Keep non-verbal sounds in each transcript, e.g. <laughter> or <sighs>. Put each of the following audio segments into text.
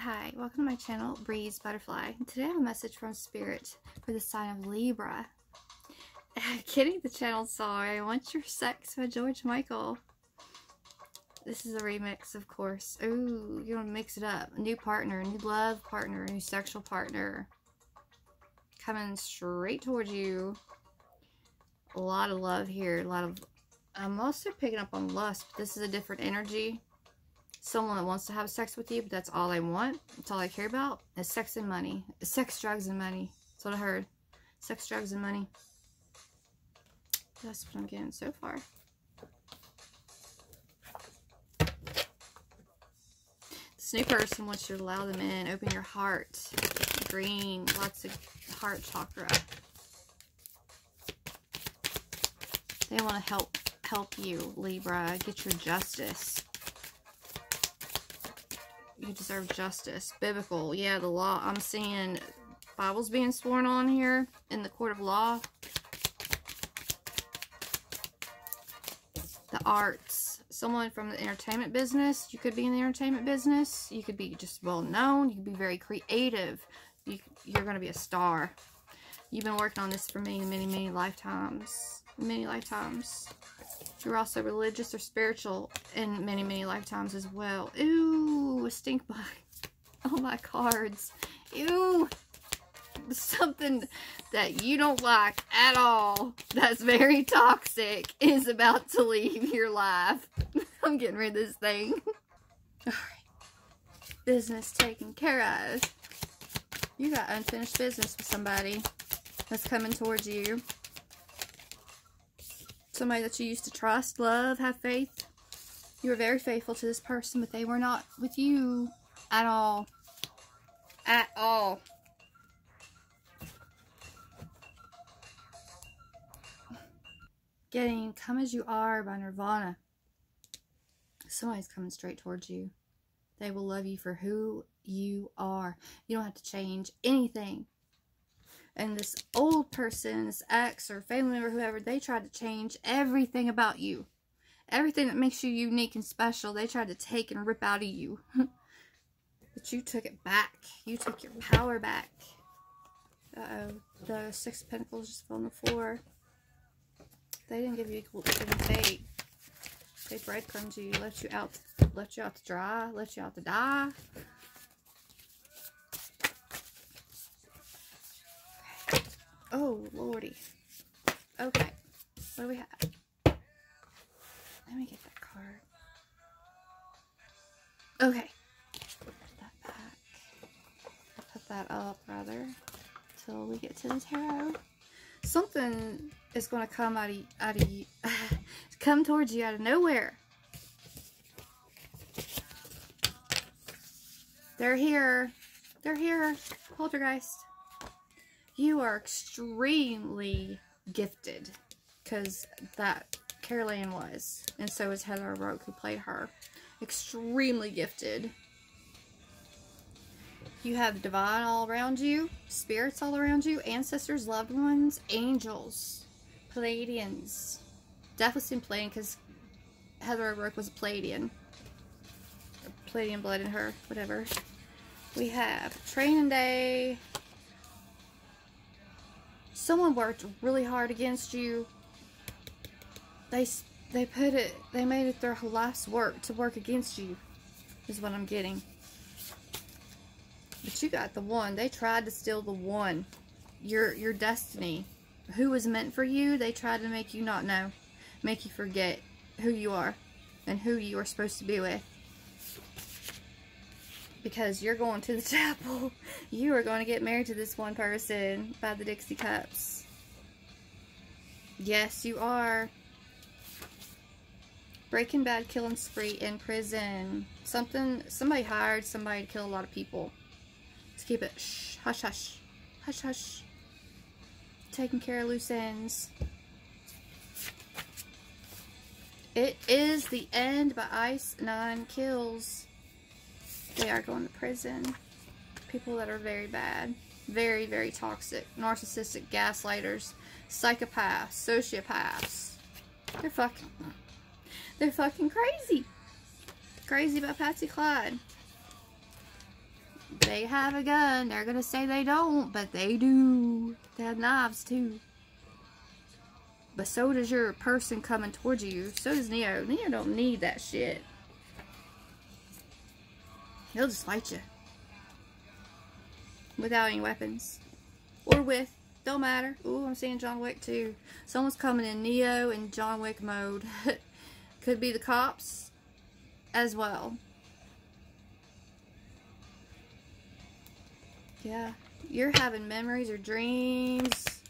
Hi, welcome to my channel, Breeze Butterfly. Today I have a message from Spirit for the sign of Libra. <laughs> Kidding the channel song, I Want Your Sex by George Michael. This is a remix, of course. Ooh, you want to mix it up. A new partner, a new love partner, new sexual partner. Coming straight towards you. A lot of love here. A lot of... I'm also picking up on lust, but this is a different energy someone that wants to have sex with you, but that's all I want. That's all I care about is sex and money. Sex, drugs, and money. That's what I heard. Sex, drugs, and money. That's what I'm getting so far. This new person wants you to allow them in. Open your heart. Green. Lots of heart chakra. They want to help help you, Libra. Get your justice you deserve justice. Biblical. Yeah, the law. I'm seeing Bibles being sworn on here in the court of law. The arts. Someone from the entertainment business. You could be in the entertainment business. You could be just well known. You could be very creative. You, you're going to be a star. You've been working on this for many, many, many lifetimes. Many lifetimes. You're also religious or spiritual in many, many lifetimes as well. Ooh, a stink bug. <laughs> Oh, my cards. Ew. Something that you don't like at all that's very toxic is about to leave your life. <laughs> I'm getting rid of this thing. <laughs> Alright. Business taken care of. You got unfinished business with somebody that's coming towards you somebody that you used to trust, love, have faith. You were very faithful to this person, but they were not with you at all. At all. Getting Come As You Are by Nirvana. Somebody's coming straight towards you. They will love you for who you are. You don't have to change anything and this old person, this ex or family member, whoever, they tried to change everything about you. Everything that makes you unique and special, they tried to take and rip out of you. <laughs> but you took it back. You took your power back. Uh-oh. The Six Pentacles just fell on the floor. They didn't give you equal fate. They breadcrumbed you, left you out, left you out to dry, left you out to die. Oh, lordy. Okay. What do we have? Let me get that card. Okay. Put that back. Put that up, rather, till we get to the tarot. Something is going to come out of, out of you, <laughs> come towards you out of nowhere. They're here. They're here. Poltergeist you are extremely gifted because that Carol Anne was. And so is Heather O'Rourke who played her. Extremely gifted. You have divine all around you, spirits all around you, ancestors, loved ones, angels, Pleiadians. Definitely seen Pleiadian because Heather O'Rourke was a Pleiadian. Pleiadian blood in her, whatever. We have Training Day, someone worked really hard against you. They they put it they made it their life's work to work against you. Is what I'm getting. But you got the one. They tried to steal the one. Your your destiny. Who was meant for you, they tried to make you not know. Make you forget who you are and who you are supposed to be with because you're going to the <laughs> chapel. You are going to get married to this one person by the Dixie Cups. Yes, you are. Breaking Bad killing spree in prison. Something, somebody hired somebody to kill a lot of people. Let's keep it shh, hush, hush. Hush, hush. Taking care of loose ends. It is the end by Ice Nine Kills. They are going to prison. People that are very bad. Very, very toxic. Narcissistic gaslighters. Psychopaths. Sociopaths. They're fucking... They're fucking crazy. Crazy about Patsy Cline. they have a gun. They're gonna say they don't, but they do. They have knives too. But so does your person coming towards you. So does Neo. Neo don't need that shit. He'll just fight you. Without any weapons. Or with. Don't matter. Ooh, I'm seeing John Wick too. Someone's coming in Neo and John Wick mode. <laughs> Could be the cops as well. Yeah. You're having memories or dreams,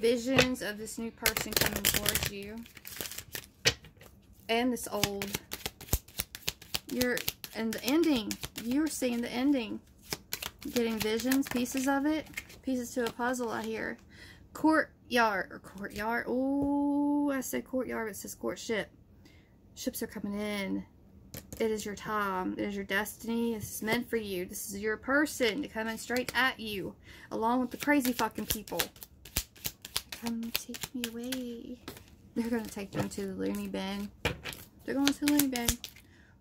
visions of this new person coming towards you. And this old. You're, and the ending. You're seeing the ending. Getting visions, pieces of it. Pieces to a puzzle, I hear courtyard or courtyard. Oh, I said courtyard, but it says courtship. Ships are coming in. It is your time. It is your destiny. This is meant for you. This is your person to come in straight at you, along with the crazy fucking people. Come take me away. They're gonna take them to the loony bin. They're going to the loony bin.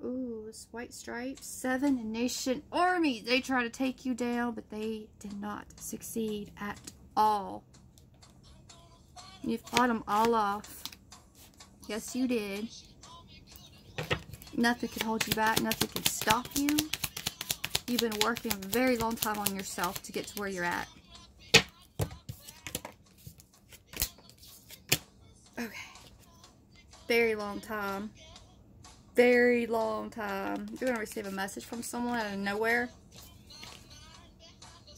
Ooh, it's white stripes. Seven nation army. They try to take you down, but they did not succeed at all. You fought them all off. Yes, you did. Nothing can hold you back. Nothing can stop you. You've been working a very long time on yourself to get to where you're at. Okay. Very long time. Very long time. You're going to receive a message from someone out of nowhere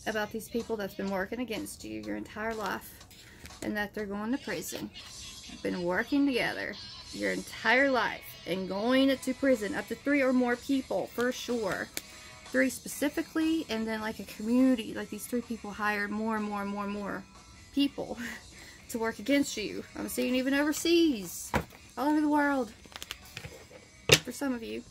about these people that's been working against you your entire life and that they're going to prison. Been working together your entire life and going to prison. Up to three or more people, for sure. Three specifically, and then like a community. Like these three people hired more and more and more and more people <laughs> to work against you. I'm seeing even overseas. All over the world. For some of you.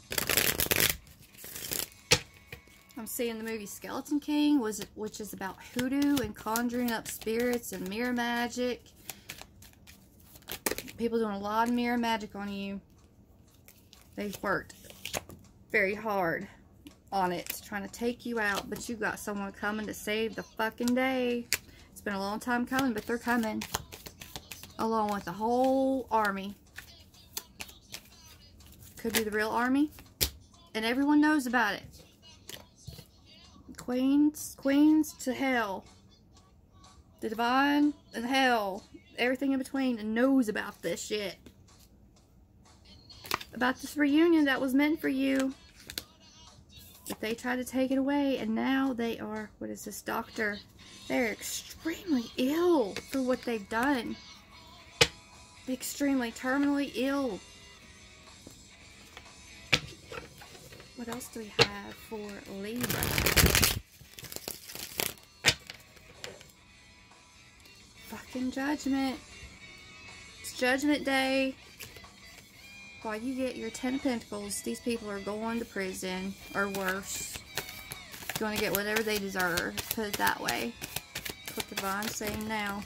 I'm seeing the movie Skeleton Key, which is about hoodoo and conjuring up spirits and mirror magic. People doing a lot of mirror magic on you. They've worked very hard on it, trying to take you out, but you got someone coming to save the fucking day. It's been a long time coming, but they're coming. Along with the whole army. Could be the real army. And everyone knows about it. Queens, queens to hell. The divine and hell. Everything in between and knows about this shit. About this reunion that was meant for you. But they tried to take it away and now they are, what is this, doctor? They're extremely ill for what they've done. Extremely terminally ill. What else do we have for Libra? fucking judgment. It's judgment day. While you get your Ten of Pentacles, these people are going to prison, or worse. Going to get whatever they deserve. Put it that way. What the Divine's saying now.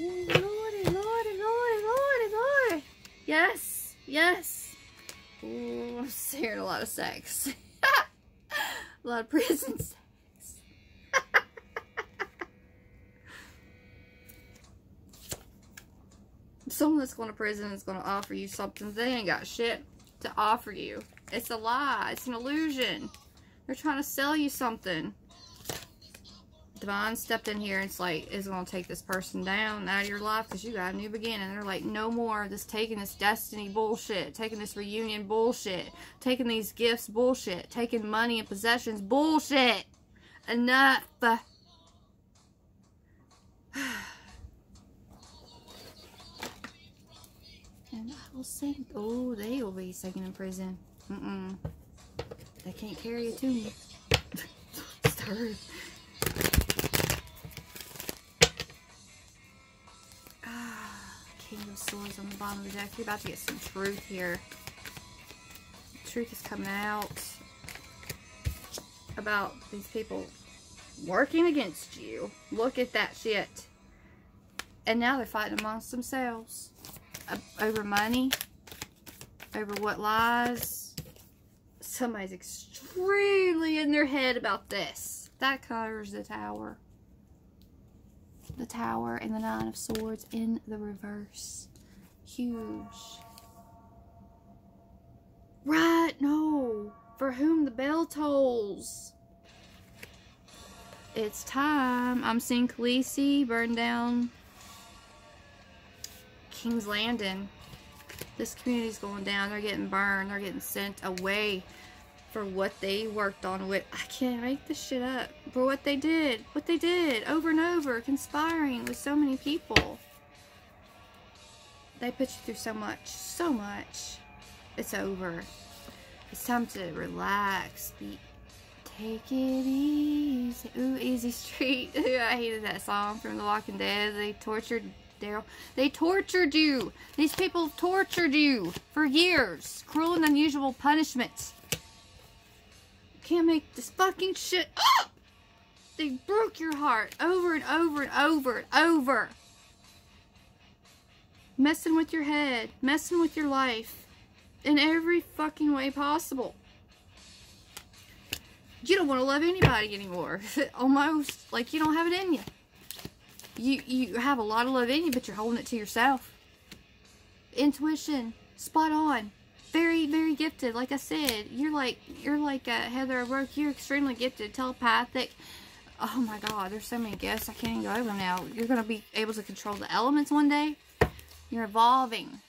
Lordy, lordy, lordy, lordy, lordy. Yes, yes. I'm seeing a lot of sex. <laughs> a lot of prison sex. <laughs> someone that's going to prison is going to offer you something. They ain't got shit to offer you. It's a lie. It's an illusion. They're trying to sell you something. Divine stepped in here and it's like, is going to take this person down out of your life because you got a new beginning. They're like, no more this taking this destiny bullshit, taking this reunion bullshit, taking these gifts bullshit, taking money and possessions bullshit. Enough. <sighs> And I will sing. Oh, they will be singing in prison. Mm-mm. They can't carry a tune. Stirred. Ah, Swords on the bottom of the deck. You're about to get some truth here. Truth is coming out about these people working against you. Look at that shit. And now they're fighting amongst themselves uh, over money, over what lies. Somebody's extremely in their head about this. That covers the tower. The tower and the nine of swords in the reverse. Huge. Right, no. For whom the bell tolls. It's time. I'm seeing Khaleesi burn down King's Landing. This community's going down. They're getting burned. They're getting sent away for what they worked on with. I can't make this shit up. For what they did. What they did over and over. Conspiring with so many people. They put you through so much. So much. It's over. It's time to relax. Be Take it easy. Ooh, Easy Street. <laughs> I hated that song from The Walking Dead. They tortured Daryl. They tortured you. These people tortured you for years. Cruel and unusual punishments. Can't make this fucking shit up. They broke your heart over and over and over and over. Messing with your head. Messing with your life. In every fucking way possible. You don't want to love anybody anymore. <laughs> Almost like you don't have it in you you you have a lot of love in you, but you're holding it to yourself. Intuition, spot on, very very gifted. Like I said, you're like you're like uh, Heather O'Rourke. You're extremely gifted, telepathic. Oh my God, there's so many gifts I can't even go over them now. You're gonna be able to control the elements one day. You're evolving,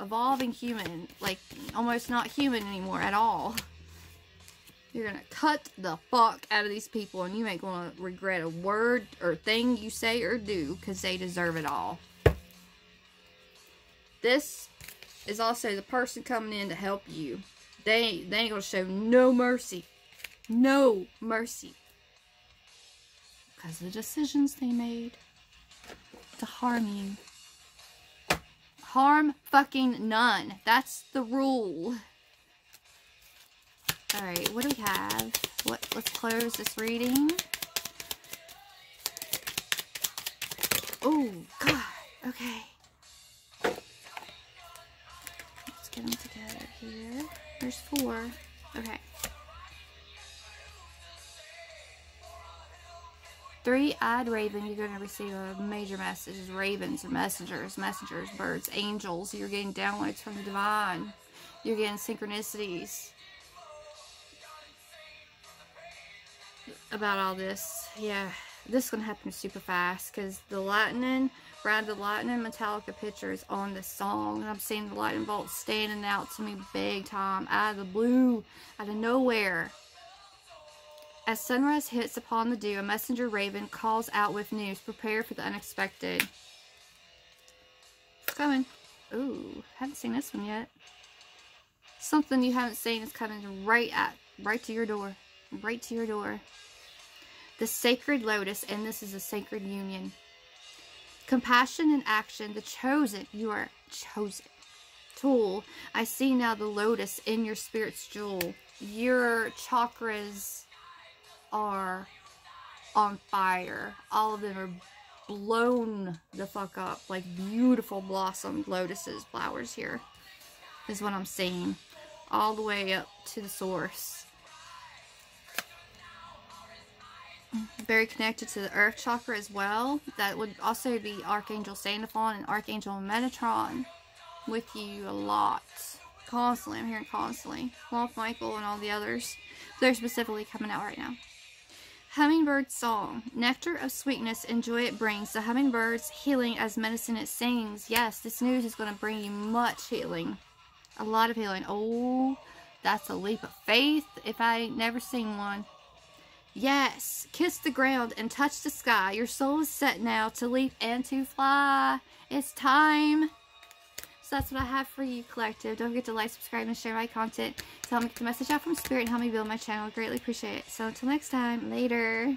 evolving human, like almost not human anymore at all. You're going to cut the fuck out of these people and you ain't going to regret a word or thing you say or do because they deserve it all. This is also the person coming in to help you. They, they ain't to show no mercy. No mercy. Because the decisions they made to harm you. Harm fucking none. That's the rule. Alright, what do we have? What let's close this reading. Oh god. Okay. Here. There's four. Okay. Three-eyed raven, you're going to receive a major message. Ravens or messengers, messengers, birds, angels. You're getting downloads from the divine. You're getting synchronicities. about all this. Yeah, this is going to happen super fast because the lightning, Ride the Lightning Metallica picture is on the song. And I'm seeing the lightning bolt standing out to me big time out of the blue, out of nowhere. As sunrise hits upon the dew, a messenger raven calls out with news. Prepare for the unexpected. It's coming. Ooh, haven't seen this one yet. Something you haven't seen is coming right at, right to your door. Right to your door the sacred lotus, and this is a sacred union. Compassion and action, the chosen, you are chosen. Tool, I see now the lotus in your spirit's jewel. Your chakras are on fire. All of them are blown the fuck up. Like beautiful blossomed lotuses, flowers here is what I'm seeing. All the way up to the source. Very connected to the earth chakra as well. That would also be Archangel Sandalphon and Archangel Metatron with you a lot. Constantly. I'm hearing constantly. With Michael and all the others. They're specifically coming out right now. Hummingbird Song. Nectar of sweetness and joy it brings. The hummingbird's healing as medicine it sings. Yes, this news is going to bring you much healing. A lot of healing. Oh, that's a leap of faith if I ain't never seen one. Yes, kiss the ground and touch the sky. Your soul is set now to leap and to fly. It's time. So that's what I have for you, Collective. Don't forget to like, subscribe, and share my content to help me get the message out from Spirit and help me build my channel. I greatly appreciate it. So until next time, later.